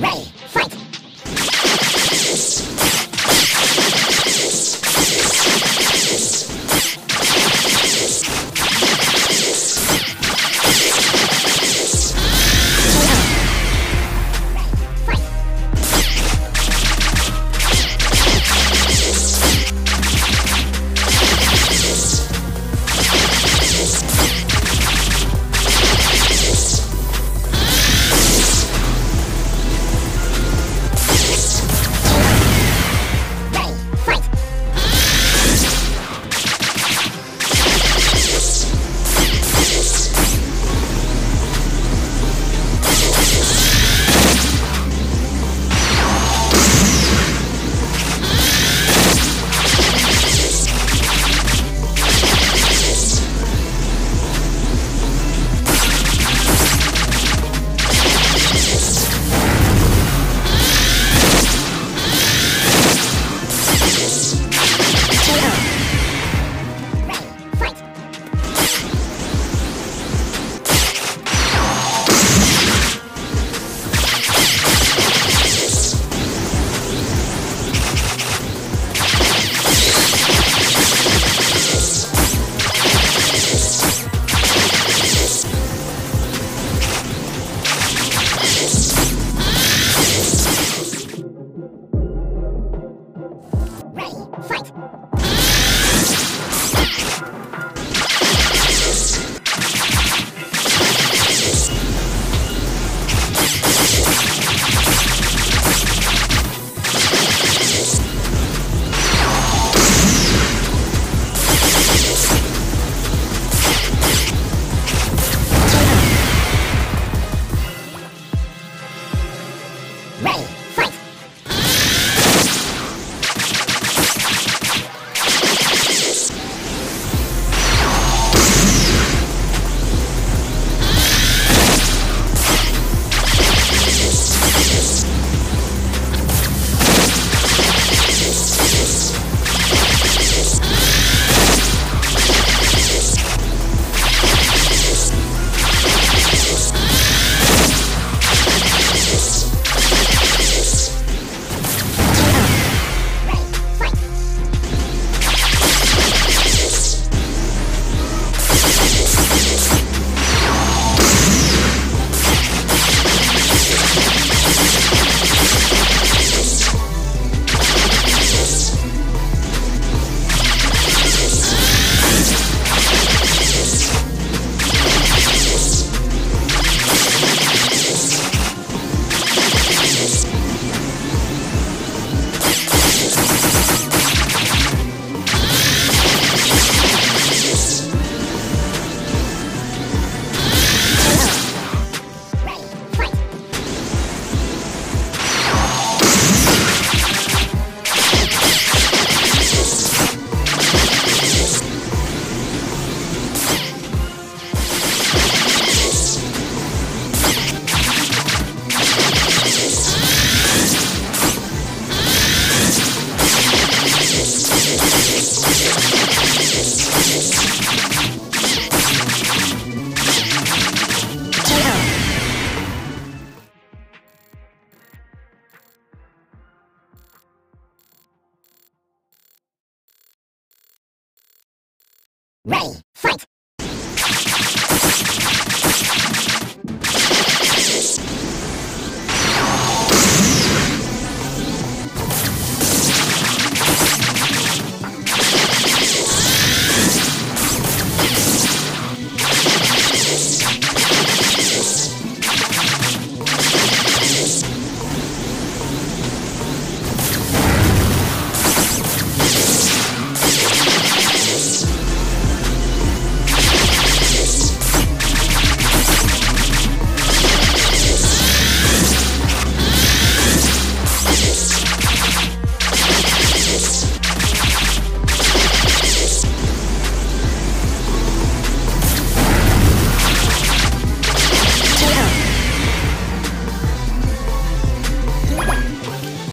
Ready, fight! Ready, Ready, fight!